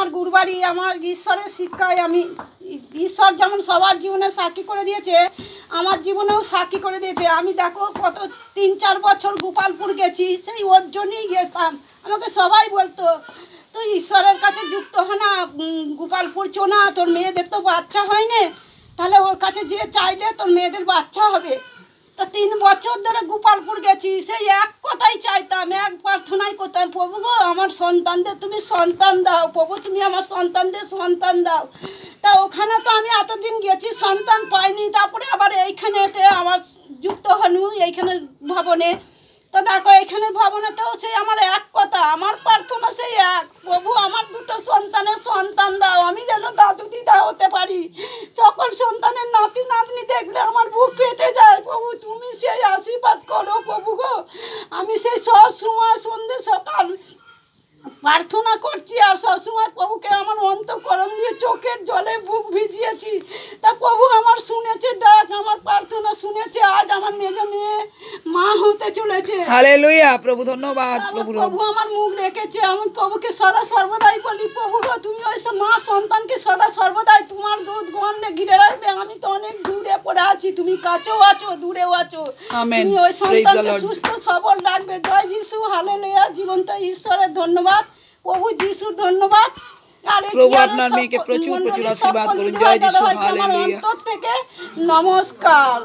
আমার গুরবাড়ি, আমার ঈশ্বরের শিক্ষায় আমি ঈশ্বর যেমন সবার জীবনে সাক্ষী করে দিয়েছে, আমার জীবনেও সাক্ষী করে দিয়েছে। আমি দেখো কত তিন চার বছর গোপালপুর গেছি, সেই ওর জন্যই গেতাম। আমাকে সবাই বলতো, তো ঈশ্বরের কাছে যুক্ত হয় না গোপালপুর চো না, তোর মেয়েদের তো বাচ্চা হয় না তাহলে ওর কাছে যে চাইলে তোর মেয়েদের বাচ্চা হবে। তা তিন বছর ধরে গোপালপুর গেছি, সেই এক কথাই চাইতাম, এক প্রার্থনাই করতাম, প্রভু গো, আমার সন্তানদের তুমি সন্তান দাও, প্রভু তুমি আমার সন্তানদের সন্তান দাও। তা ওখানে তো আমি এতদিন গেছি, সন্তান পাইনি, তারপরে আবার এইখানেতে আমার যুক্ত হনু এইখানে ভবনে। তো দেখো এখানে ভবনেতেও সেই আমার এক কথা, আমার প্রার্থনা সেই এক, প্রভু, আমার দুটো সন্তানের সন্তান দাও, আমি যেন দাদু দিদা হতে পারি। সকল সন্তানের নাতি নাতনি দেখলে আমার বুক কেটে যায় তুমি সেই আশীর্বাদ করো প্রভু গো। আমি সেই সব সময় সন্ধ্যে সকাল প্রার্থনা করছি আর সবসময় প্রভুকে আমার অন্তকরণ দিয়ে চোখের জলে বুক ভিজিয়েছি। তা প্রভু আমার শুনেছে ডাক আমার প্রার্থনা শুনেছে আজ আমার মেজ মেয়ে মা হতে চলেছে। হালেলুয়া প্রভু ধন্যবাদ প্রভু প্রভু আমার মুখ রেখেছে আমি প্রভুকে সদা সর্বদাই বলি প্রভু গো তুমি ওই মা সন্তানকে সদা সর্বদাই তোমার দুধ আছি তুমি কাছেও আছো দূরেও আছো। তুমি ওই সন্তানকে সুস্থ সবল রাখবে। জয় যিশু হালেলুয়া। জীবন্ত ঈশ্বরের ধন্যবাদ। প্রভু যিশুর ধন্যবাদ। আর প্রভু আপনার মেয়েকে প্রচুর প্রচুর আশীর্বাদ করুন। জয় যিশু, হালেলুয়া। অন্তর থেকে নমস্কার।